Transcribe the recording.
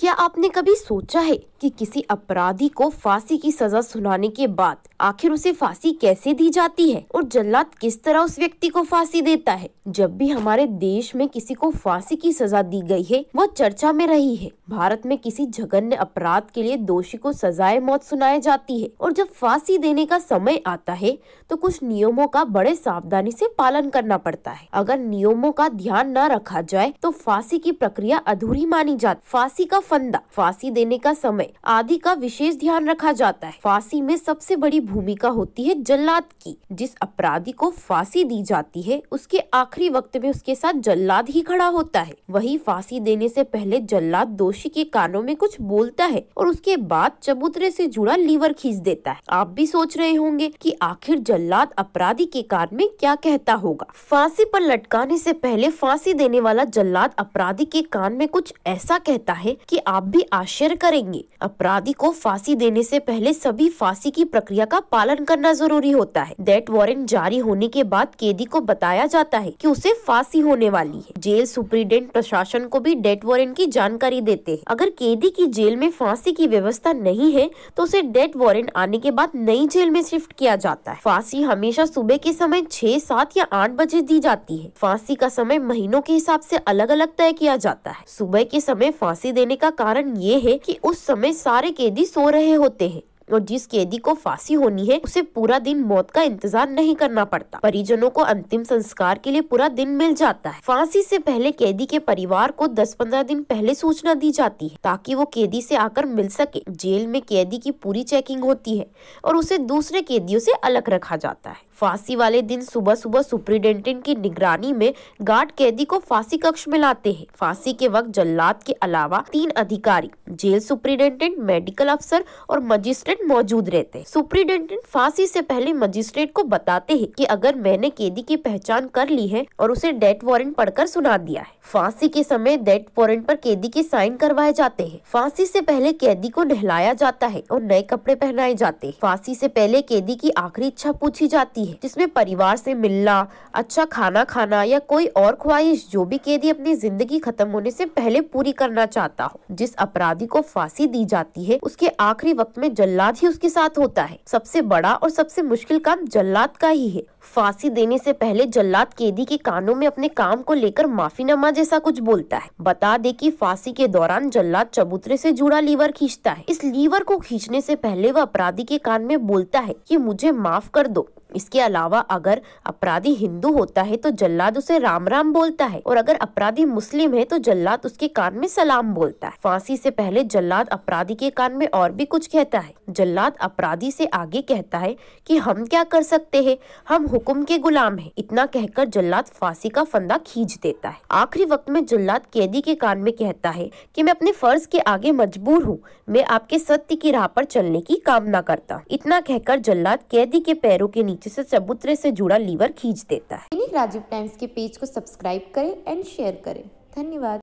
क्या आपने कभी सोचा है कि किसी अपराधी को फांसी की सजा सुनाने के बाद आखिर उसे फांसी कैसे दी जाती है? और जल्लाद किस तरह उस व्यक्ति को फांसी देता है? जब भी हमारे देश में किसी को फांसी की सजा दी गई है, वह चर्चा में रही है। भारत में किसी जघन्य अपराध के लिए दोषी को सजाए मौत सुनाई जाती है। और जब फांसी देने का समय आता है तो कुछ नियमों का बड़े सावधानी से पालन करना पड़ता है। अगर नियमों का ध्यान न रखा जाए तो फांसी की प्रक्रिया अधूरी मानी जाती फांसी का फंदा, फांसी देने का समय आदि का विशेष ध्यान रखा जाता है। फांसी में सबसे बड़ी भूमिका होती है जल्लाद की, जिस अपराधी को फांसी दी जाती है, उसके आखिरी वक्त में उसके साथ जल्लाद ही खड़ा होता है। वही फांसी देने से पहले जल्लाद दोषी के कानों में कुछ बोलता है और उसके बाद चबूतरे से जुड़ा लीवर खींच देता है। आप भी सोच रहे होंगे कि आखिर जल्लाद अपराधी के कान में क्या कहता होगा। फांसी पर लटकाने से पहले फांसी देने वाला जल्लाद अपराधी के कान में कुछ ऐसा कहता है कि आप भी आश्चर्य करेंगे। अपराधी को फांसी देने से पहले सभी फांसी की प्रक्रिया का पालन करना ज़रूरी होता है। डेट वारंट जारी होने के बाद कैदी को बताया जाता है कि उसे फांसी होने वाली है। जेल सुप्रीडेंट प्रशासन को भी डेट वारंट की जानकारी देते हैं। अगर कैदी की जेल में फांसी की व्यवस्था नहीं है तो उसे डेट वारंट आने के बाद नई जेल में शिफ्ट किया जाता है। फांसी हमेशा सुबह के समय छह, सात या आठ बजे दी जाती है। फांसी का समय महीनों के हिसाब से अलग अलग तय किया जाता है। सुबह के समय फांसी देने का कारण ये है कि उस समय सारे कैदी सो रहे होते हैं। और जिस कैदी को फांसी होनी है, उसे पूरा दिन मौत का इंतज़ार नहीं करना पड़ता। परिजनों को अंतिम संस्कार के लिए पूरा दिन मिल जाता है। फांसी से पहले कैदी के परिवार को 10-15 दिन पहले सूचना दी जाती है, ताकि वो कैदी से आकर मिल सके। जेल में कैदी की पूरी चेकिंग होती है और उसे दूसरे कैदियों से अलग रखा जाता है। फांसी वाले दिन सुबह सुबह सुप्रिंटेंडेंट की निगरानी में गार्ड कैदी को फांसी कक्ष में लाते हैं। फांसी के वक्त जल्लाद के अलावा तीन अधिकारी, जेल सुप्रिंटेंडेंट, मेडिकल अफसर और मजिस्ट्रेट मौजूद रहते हैं। सुप्रिंटेंडेंट फांसी से पहले मजिस्ट्रेट को बताते हैं कि अगर मैंने कैदी की पहचान कर ली है और उसे डेथ वारंट पढ़कर सुना दिया है। फांसी के समय डेथ वारंट पर कैदी के साइन करवाए जाते हैं। फांसी से पहले कैदी को नहलाया जाता है और नए कपड़े पहनाए जाते हैं। फांसी से पहले कैदी की आखिरी इच्छा पूछी जाती है, जिसमें परिवार से मिलना अच्छा खाना खाना या कोई और ख्वाहिश, जो भी कैदी अपनी ज़िंदगी खत्म होने से पहले पूरी करना चाहता हो। जिस अपराधी को फांसी दी जाती है, उसके आखिरी वक्त में जल्लाद ही उसके साथ होता है। सबसे बड़ा और सबसे मुश्किल काम जल्लाद का ही है। फांसी देने से पहले जल्लाद कैदी के कानों में अपने काम को लेकर माफीनामा जैसा कुछ बोलता है। बता दे कि फांसी के दौरान जल्लाद चबूतरे से जुड़ा लीवर खींचता है। इस लीवर को खींचने से पहले वह अपराधी के कान में बोलता है कि मुझे माफ़ कर दो। इसके अलावा अगर अपराधी हिंदू होता है तो जल्लाद उसे राम राम बोलता है और अगर अपराधी मुस्लिम है तो जल्लाद उसके कान में सलाम बोलता है। फांसी से पहले जल्लाद अपराधी के कान में और भी कुछ कहता है। जल्लाद अपराधी से आगे कहता है कि हम क्या कर सकते हैं? हम हुक्म के गुलाम हैं। इतना कहकर जल्लाद फांसी का फंदा खींच देता है। आखिरी वक्त में जल्लाद कैदी के कान में कहता है कि मैं अपने फ़र्ज़ के आगे मजबूर हूँ। मैं आपके सत्य की राह पर चलने की कामना करता इतना कहकर जल्लाद कैदी के पैरों के नीचे से चबूतरे से जुड़ा लीवर खींच देता है। राजीव टाइम्स के पेज को सब्सक्राइब करें एंड शेयर करें। धन्यवाद।